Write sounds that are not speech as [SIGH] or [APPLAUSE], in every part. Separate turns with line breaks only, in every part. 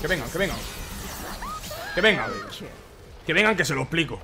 Que vengan, que vengan. Que vengan. Que vengan que se lo explico.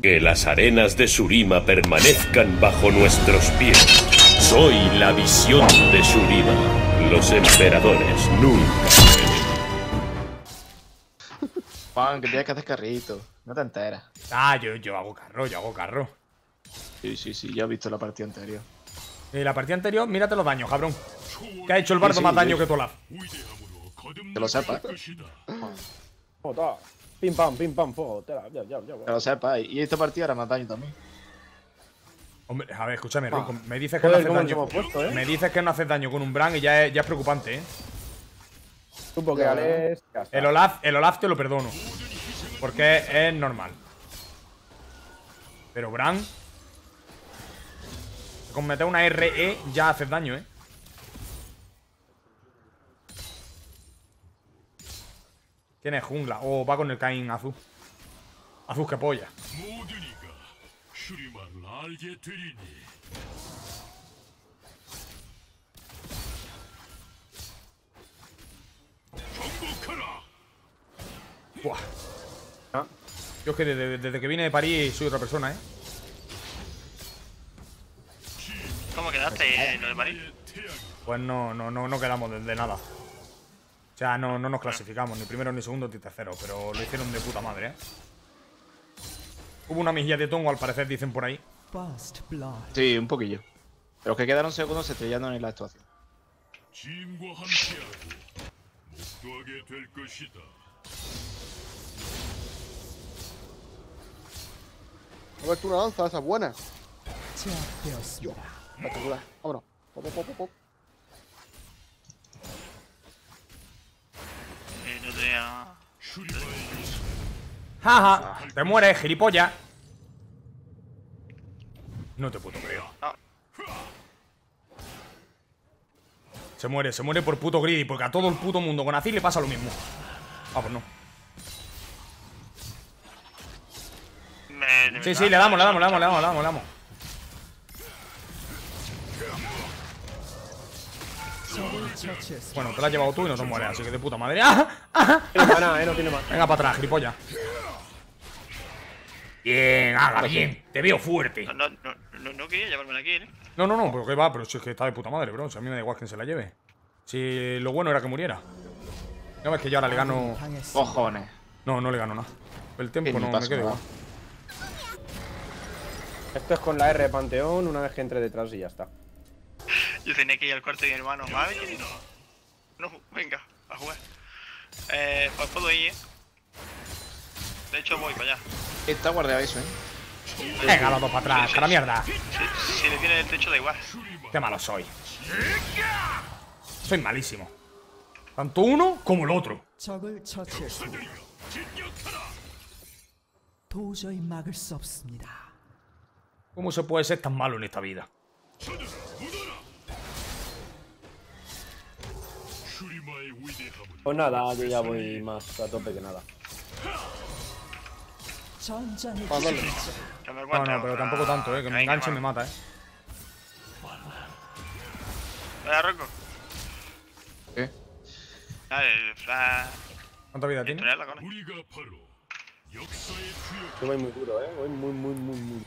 Que las arenas de Surima permanezcan bajo nuestros pies. Soy la visión de Surima. Los emperadores nunca.
Juan, que tienes que hacer carrito. No te enteras.
Ah, yo, yo hago carro, yo hago carro.
Sí, sí, sí, ya he visto la partida anterior.
Eh, la partida anterior, mírate los daños, cabrón. Que ha hecho el bardo
sí, sí,
más daño
yo...
que Tolaf.
Que lo sepas.
Oh, ta. Pim pam, pim pam, fuego. Tela, ya, ya, ya.
Que lo sepas. Y esta partida era más daño también.
Hombre, a ver, escúchame,
Ah.
Ronco, Me dices que no haces daño.
puesto, ¿eh?
Me dices que no haces daño con un Bran y ya es, ya es preocupante, ¿eh?
Supo que Alex.
El Olaf, el Olaf te lo perdono. Porque es, es normal. Pero Bran. Con meter una RE ya haces daño, ¿eh? Tiene jungla. Oh, va con el Cain azul. Azul que polla. Buah. Yo es que desde, que vine de París soy otra persona, ¿eh?
¿Cómo quedaste en lo de París?
Pues no, no, no, no quedamos de nada. O sea, no, no nos clasificamos, ni primero, ni segundo, ni tercero, pero lo hicieron de puta madre, ¿eh? Hubo una mejilla de tongo, al parecer, dicen por ahí.
Sí, un poquillo. Los que quedaron segundos estrellando en la actuación.
A ver, tú una lanza, esa es buena. Pop, pop, pop,
¡Jaja! ¡Te mueres, gilipollas! No te puto creo.
Ah.
Se muere, se muere por puto greedy, porque a todo el puto mundo con Azir le pasa lo mismo. Ah, pues no.
Me,
Sí, sí, le damos, le damos, le damos, le damos, le damos, le damos. Bueno, te la has llevado tú y no te mueres, así que de puta madre. [LAUGHS] ¡Ah!
¡Ah! Eh,
Venga para atrás, gripolla Bien, haga bien. Te veo fuerte.
No, no, no, no quería llevármela aquí, ¿eh?
No, no, no, pero que va, pero si es que está de puta madre, bro. A mí me da igual quién se la lleve. Si lo bueno era que muriera. No, es que yo ahora le gano.
Cojones.
No, no le gano nada. El tiempo no me queda igual.
Esto es con la R de Panteón una vez que entre detrás y ya está.
Yo tenía que ir al cuarto de mi hermano, madre no. Venga, a jugar. Eh, pues puedo ir, eh. De hecho voy para allá.
Está guardado eso, eh.
Pégalo dos para atrás, sí, para sí, mierda.
Si, le tiene el techo da igual.
Qué malo soy. Soy malísimo. Tanto uno como el otro. ¿Cómo se puede ser tan malo en esta vida?
Pues nada, yo ya voy más a tope que nada.
Pues
no, no, pero tampoco tanto, eh, que me enganche y me mata, eh.
Vaya, Rocco.
¿Qué?
Dale, Flash.
¿Cuánta vida tiene?
Yo voy muy duro, eh. Voy muy, muy, muy, muy.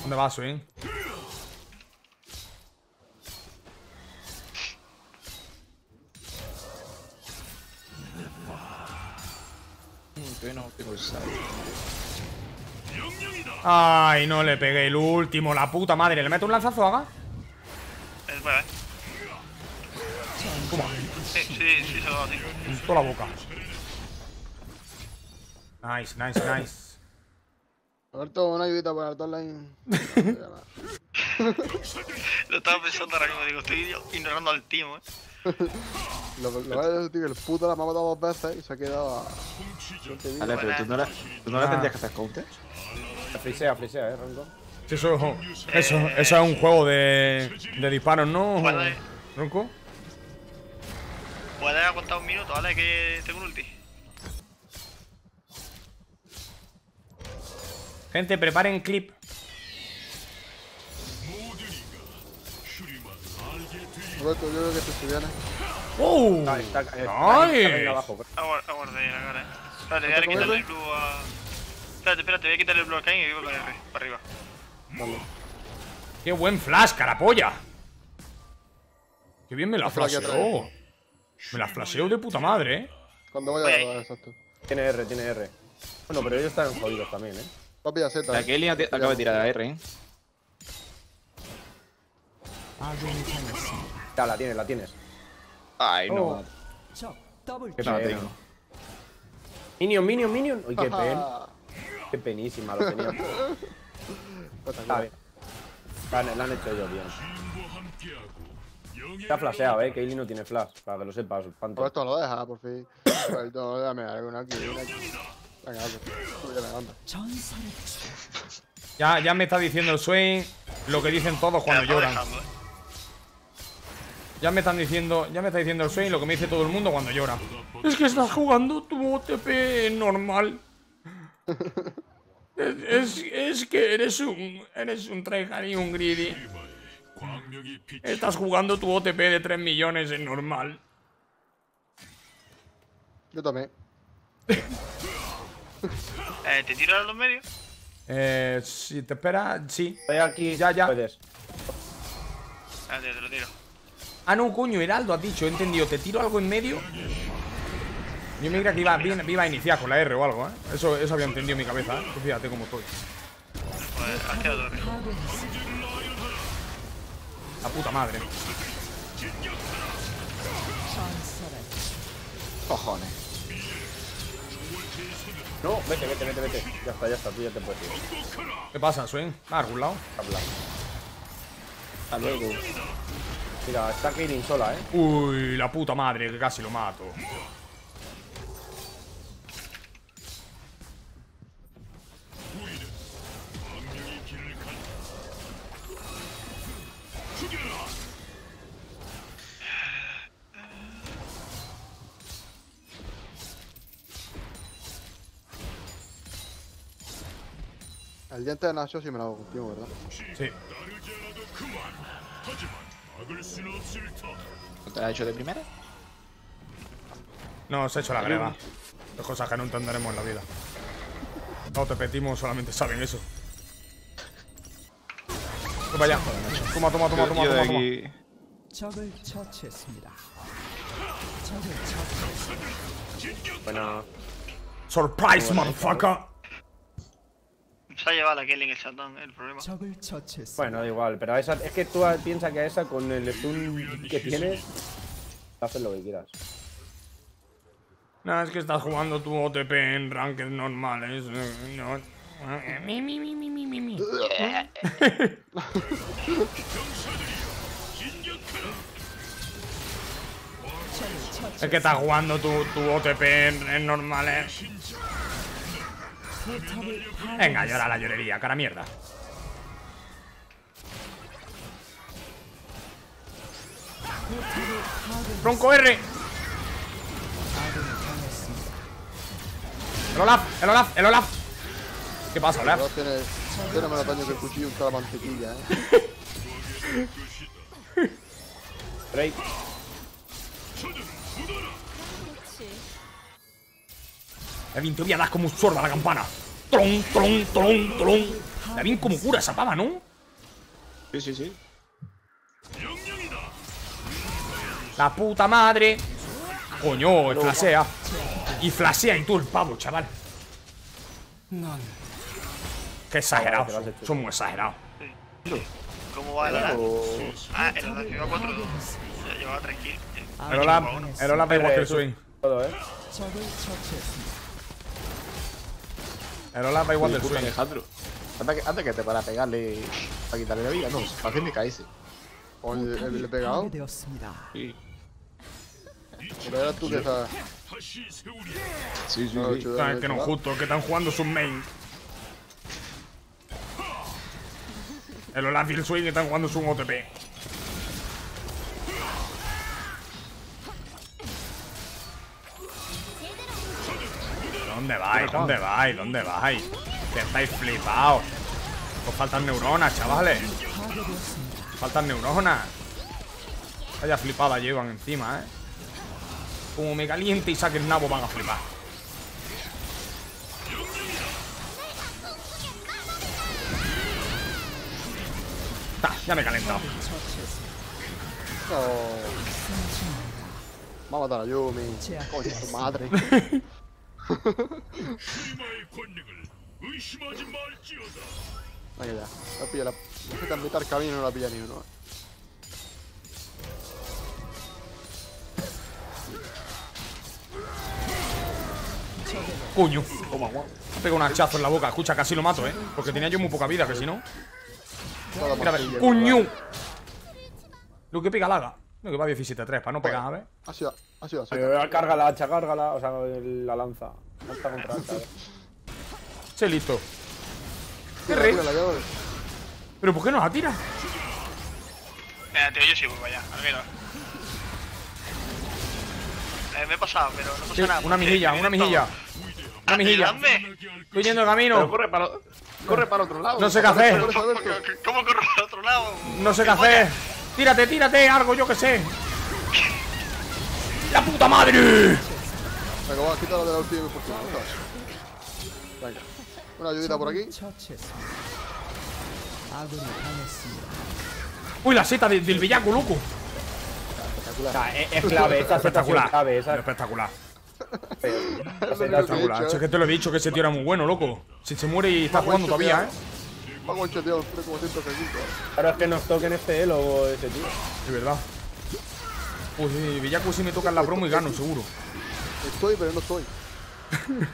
¿Dónde vas, Swing?
No tengo el sal.
Ay, no le pegué el último, la puta madre. ¿Le meto un lanzazo, haga?
Es buena, ¿eh?
Toma,
Sí, sí, sí, se lo
en toda la boca. Nice, nice, nice.
Alberto, una ayudita para Alberto Online. [LAUGHS] [LAUGHS]
Lo estaba pensando ahora mismo, digo, estoy ignorando al tío, ¿eh?
Lo, lo que pasa es tío, que el puto la me ha matado dos veces y se ha quedado a.
Vale, pero tú no la, tú no la
Ah.
tendrías que hacer counter.
Frisea, frisea, eh, Ronco.
Sí, Eso, eso, eso es un juego de, de disparos, ¿no?
Vale.
¿Ronco?
¿Puedes aguantar un minuto, vale? Que tengo un ulti.
Gente, preparen clip.
Roberto, yo creo que te viene.
¡Oh!
Está, está, está, está ahí
¡Nice!
abajo.
Aguarda, aguarda ahí la cara, eh. Espérate, voy a quitarle el blue a. Espérate, espérate, voy a quitarle el blue a Kain y voy con la R, para arriba.
¡Qué buen flash, carapolla! ¡Qué bien me la flasheó! Me la flasheó de puta madre, ¿eh?
Cuando
Oye.
a exacto.
Tiene R, tiene R. Bueno, pero ellos están jodidos también, ¿eh?
Va a Z.
La. Kelly acaba de tirar la R, ¿eh?
Ta, la tienes, la tienes.
Ay, no.
Oh. Qué pena
tengo.
Minion, minion, minion. Uy, qué
pena.
qué penísima lo tenía. [LAUGHS] Está bien. Vale, lo han hecho ellos bien. Está flasheado, eh. Kaylee no tiene flash, para que lo sepas. Panto.
Pues esto lo deja, por fin. Pues esto, dame alguna aquí. Venga,
ya, ya me está diciendo el swing lo que dicen todos cuando lloran.
Dejando.
Ya me están diciendo, ya me está diciendo el Swain lo que me dice todo el mundo cuando llora. Es que estás jugando tu OTP normal. [LAUGHS] es, que eres un. Eres un tryhard y un greedy. Estás jugando tu OTP de 3 millones en normal.
Yo también. [LAUGHS]
Eh, ¿Te tiro a los medios?
Eh, si te espera, sí.
Estoy aquí.
Ya, ya.
Puedes.
Te lo tiro.
Ah, no, coño, Heraldo, has dicho, he entendido. Te tiro algo en medio. Yo me creía que iba, iba, a iniciar con la R o algo, ¿eh? Eso, eso había entendido en mi cabeza, ¿eh? Fíjate cómo estoy. La puta madre.
Cojones.
No, vete, vete, vete, vete. Ya está, ya está, tú ya te puedes ir.
¿Qué pasa, Swing? Ah, algún lado.
Hasta luego.
Mira, está Kaylin sola, eh.
Uy, la puta madre, que casi lo mato.
El diente de Nacho sí me lo hago contigo, ¿verdad?
Sí.
¿No te la has hecho de primera?
No, se ha hecho la greba. Dos cosas que no entenderemos en la vida. No te petimos, solamente saben eso. Toma ya, joder, Toma, toma, toma, toma, toma,
toma.
Bueno.
Surprise, motherfucker.
Se ha llevado la Kelly en el chatón, el problema.
Bueno, da igual, pero a esa, es que tú piensas que a esa con el stun que tienes, haces lo que quieras.
Nada, no, es que estás jugando tu OTP en ranked normales. Eh, eh. Es que estás jugando tu, tu OTP en, en normales. Eh. Venga, llora la llorería, cara mierda. Bronco R. El Olaf, el Olaf, el Olaf. ¿Qué pasa, Olaf?
Olaf tiene, tiene menos daño que el cuchillo un la mantequilla, ¿eh?
Drake,
Davin, te voy a dar como un sordo a la campana. Tron, tron, tron, tron. Davin, como cura esa pava, ¿no?
Sí, sí, sí.
La puta madre. Coño, y flasea. Y flasea y tú el pavo, chaval. Qué exagerado. Son muy exagerados.
¿Cómo va el Ah, el Olaf lleva 4 Ya llevaba 3 kills.
El Olaf, el Olaf da igual que el swing.
todo, eh.
El Olaf va igual del suyo.
Alejandro. Antes que, te para pegarle. Para quitarle la vida, no. Para hacerle caerse.
O el, pegado.
Sí.
Pero era tú que estás.
Sí, sí, sí.
Ah, que no justo, que están jugando sus main. El Olaf y el Swing están jugando su OTP. ¿Dónde vais? ¿Dónde vais? ¿Dónde vais? Que estáis flipados. Os faltan neuronas, chavales. Faltan neuronas. Vaya flipada llevan encima, ¿eh? Como me caliente y saque el nabo van a flipar. Ta, ya me he calentado.
No. Vamos a matar a Yumi. Coño, tu madre. [LAUGHS] Ahí ya, la pilla la... Necesitan meter camino no la pilla ni uno.
Coño. Pega un hachazo en la boca. Escucha, casi lo mato, ¿eh? Porque tenía yo muy poca vida, que si no... Mira, a ver. ¡Coño! Lo que pega Laga. No, que va 17-3, para no pegar, a ver.
Ha sido, ha sido así.
Carga la hacha, cárgala. O sea, el- la lanza. Lanza contra hacha. eh.
Sí, listo. ¿Qué
Tira,
re?
tira la llave.
¿Pero por qué no la tira?
Mira, tío, yo sí voy para allá. Al menos. Eh, me he pasado, pero no pasa
Sí,
nada.
una
me
una
todos.
Una.
Ayúdame.
Estoy yendo
Pero
camino.
corre para, corre para otro lado.
No sé qué hacer.
¿Cómo, corro al otro lado?
No sé qué hacer. Tírate, tírate, algo, yo que sé. ¡La puta madre!
Venga, va, quítala de la última por favor. Venga. Una ayudita por aquí.
Uy, la seta del bellaco, loco.
Es, es, clave, esa espectacular. Es.
Espectacular. Espectacular. [LAUGHS] Eh. Es que te lo he dicho, que ese tío era muy bueno, loco. Si se muere y está jugando todavía, eh.
Me ha concheteado 3,75.
Claro, es que nos toquen este elo o ese tío.
De verdad. Uy, Villacu si me tocan la promo y gano, seguro.
Estoy, pero no estoy. [LAUGHS]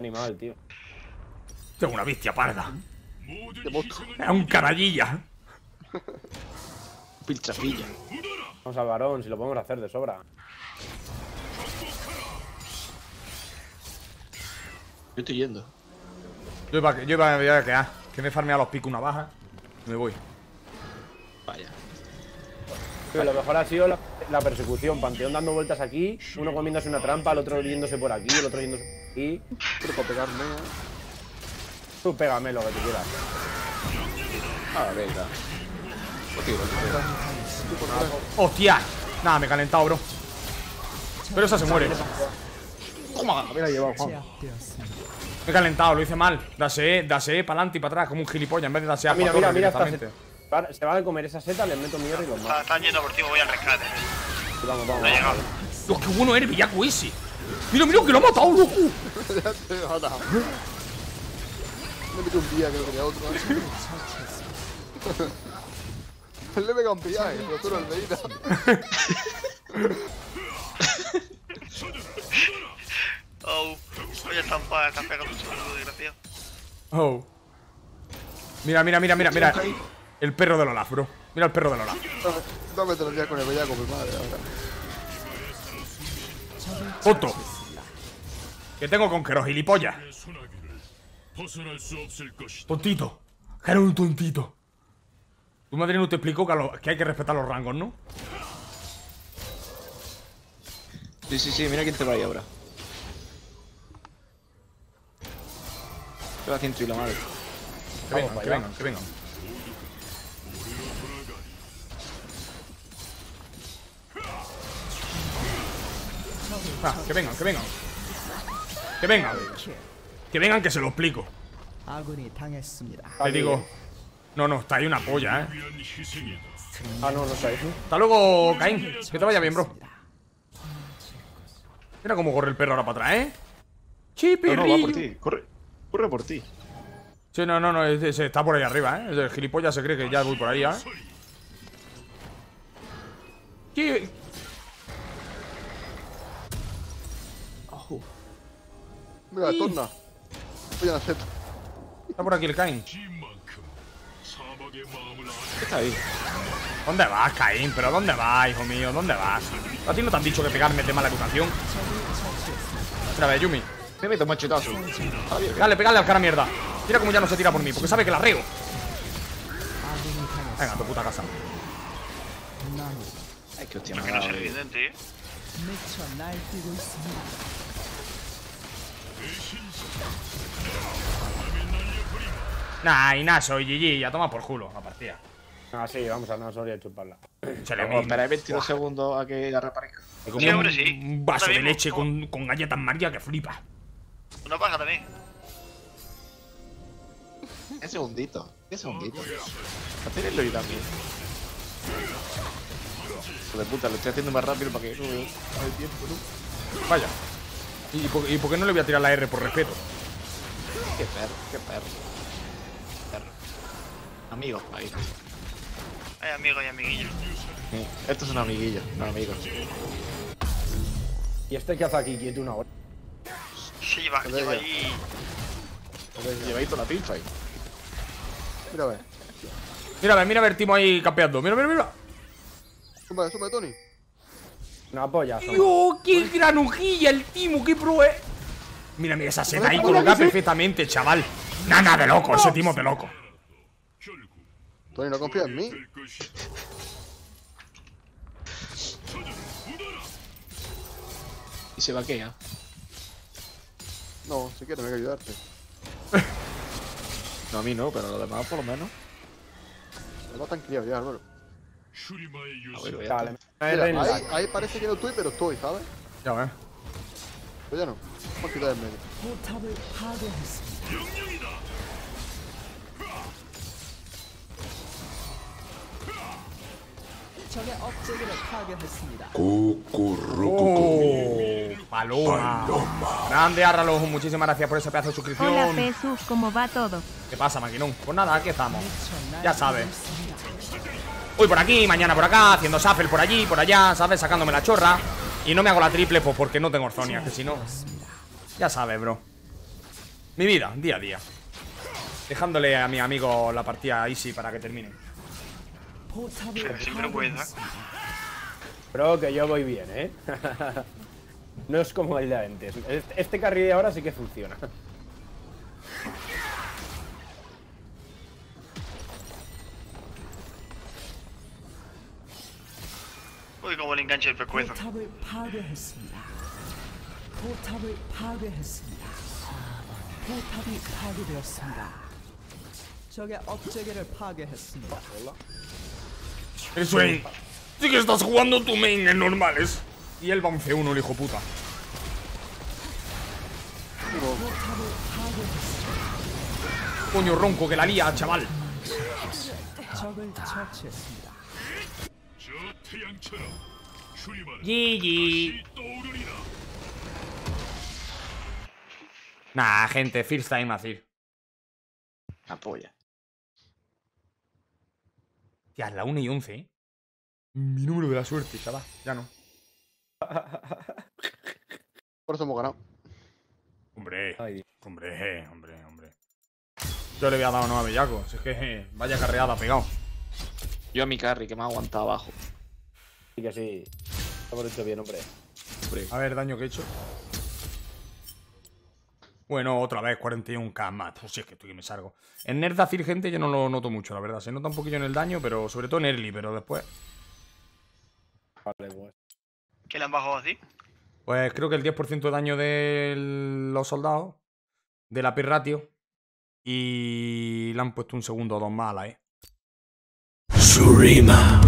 Animal, tío.
Este es una bestia parda. Es un canallilla. [LAUGHS]
Pilchafilla.
Vamos al varón, si lo podemos hacer de sobra.
Yo estoy yendo.
Yo iba, yo iba, iba a quedar. Que me farmea los picos una baja. Me voy.
Vaya.
Pero lo mejor ha sido la, la persecución. Panteón dando vueltas aquí, uno comiéndose una trampa, el otro yéndose por aquí, el otro yéndose por aquí.
Pero para pegarme, ¿eh?
Tú pégame lo que tú quieras.
Ah, venga.
¡Hostia! Nada, me he calentado, bro. Pero esa se muere.
Toma, me la he llevado, Juan.
He calentado, lo hice mal. Dase, dase, para adelante y para atrás, como un gilipollas, en vez de dasear ah,
mira,
para
mira, mira, se, van, se van a comer esa seta, les meto mierda y los mato.
Están yendo por ti, voy al rescate.
Sí, vamos, vamos.
No he llegado.
Dios, qué bueno eres, villaco ese. Mira, mira, que lo ha matado, loco.
ya te he matado. Me metí un día, que lo quería otro. Él ¿eh? [LAUGHS] Le he pegado un pillaje, pero tú no lo veías. [LAUGHS]
Oh.
Mira, mira, mira, mira, mira. El perro de Olaf, bro. Mira el perro de Olaf.
No, me te lo con el bellaco, mi madre, ahora.
Otto. Que tengo con Quero, gilipollas. Tontito. Que un tontito. Tu madre no te explicó que, que hay que respetar los rangos, ¿no?
Sí, sí, sí, mira quién te va ahí ahora.
Que vengan, que vengan, que vengan. Ah, que vengan, que vengan. Que vengan. Que vengan que se lo explico. Le digo. No, no, está ahí una polla, eh.
Ah, no, no está ahí.
Hasta luego, Caín. Que te vaya bien, bro. Mira cómo corre el perro ahora para atrás, eh. Chipi,
no, va por ti. Corre. Corre por ti.
Sí, no, no, no, está por ahí arriba, ¿eh? El gilipollas se cree que ya voy por ahí, ¿eh? ¿Qué? Ojo.
Mira, ¿Y? Voy a la Z.
Está por aquí el
Cain. ¿Qué
está ahí?
¿Dónde vas, Caín? ¿Pero dónde vas, hijo mío? ¿Dónde vas? ¿A ti no te han dicho que pegarme de mala educación? Otra vez, Yumi.
Me meto un buen chutazo.
Dale, pegadle al cara mierda. Tira como ya no se tira por mí, porque sabe que la
riego.
Venga, tu puta casa.
Ay, qué hostia, me
que
no se
evidente, eh.
Nah, Inaso y GG, ya toma por culo la partida.
Ah, sí, vamos a Naso y a chuparla.
Se le
no, 22 segundos a que
la reaparezca.
Sí,
un,
sí.
Un vaso de leche con, con galletas María que flipa.
Una paja también.
Un segundito. Un segundito. Hacer el Lori también. Hijo de puta, lo estoy haciendo más rápido para que no me hay tiempo, ¿no?
Vaya. ¿Y por, ¿Y por qué no le voy a tirar la R por respeto?
Qué perro, qué perro. Perro. Amigos, ahí.
Hay amigos y amiguillos.
Sí, Esto es un amiguillo, no amigos.
Y este que hace aquí quieto una hora
se lleva, lleva ahí.
Toda la.
Mira a ver.
Mira a ver, mira a ver, Timo ahí campeando. Mira, mira, mira.
Suma, suma, Tony.
No, polla. ¡Yo!
Oh, ¡Qué granujilla el Timo! ¡Qué pro! Eh. Mira, mira esa seta ahí colocada perfectamente, chaval. Nada de loco, ese Timo es de loco.
Tony, ¿no confías en mí?
Y se vaquea.
No, si quieres, me hay que ayudarte. [LAUGHS]
no, a mí no, pero a los demás por lo menos.
No tan criado ya, Álvaro. Ahí, ahí, parece que no estoy, pero estoy, ¿sabes?
Ya ves.
Pues ya no. Vamos a quitar el medio.
적의 업체계를 파괴했습니다.
¡Oh! Paloma. Grande Arralojo, muchísimas gracias por ese pedazo de suscripción.
Hola Pesu, ¿cómo va todo?
¿Qué pasa, maquinón? Pues nada, aquí estamos.
미쳐
Ya
날뛰고
sabes.
있습니다.
Hoy por aquí, mañana por acá, haciendo shuffle por allí, por allá, ¿sabes? Sacándome la chorra. Y no me hago la triple, pues porque no tengo orzonia, que si no. Ya sabes, bro. Mi vida, día a día. Dejándole a mi amigo la partida easy para que termine.
Pero
sin.
Bro, que yo voy bien, ¿eh? [LAUGHS] no es como el de antes. Este, este carril de ahora sí que funciona.
Uy, como le enganche el pescuezo.
Eso es. Sí que estás jugando tu main en normales. Y él va un C1, el hijo puta. Coño ronco que la lía, chaval. GG. Nah, gente, first time así.
Apoya.
Tía, es la 1 y 11, ¿eh? Mi número de la suerte, chaval. Ya no. [LAUGHS]
Por eso hemos ganado.
Hombre,
Ay,
hombre, hombre, hombre. Yo le había dado no a Bellaco. Si es que eh, vaya carreada pegado.
Yo a mi carry, que me ha aguantado abajo.
sí que sí. Lo hemos hecho bien, hombre.
A ver, daño que he hecho. Bueno, otra vez, 41k más. Pues sí, es que estoy que me salgo. En Nerdacir, gente, yo no lo noto mucho, la verdad. Se nota un poquillo en el daño, pero sobre todo en early, pero después.
Vale, pues.
Que le han bajado así.
Pues creo que el 10% de daño de los soldados. De la ratio Y le han puesto un segundo o dos más a la E.
Shurima.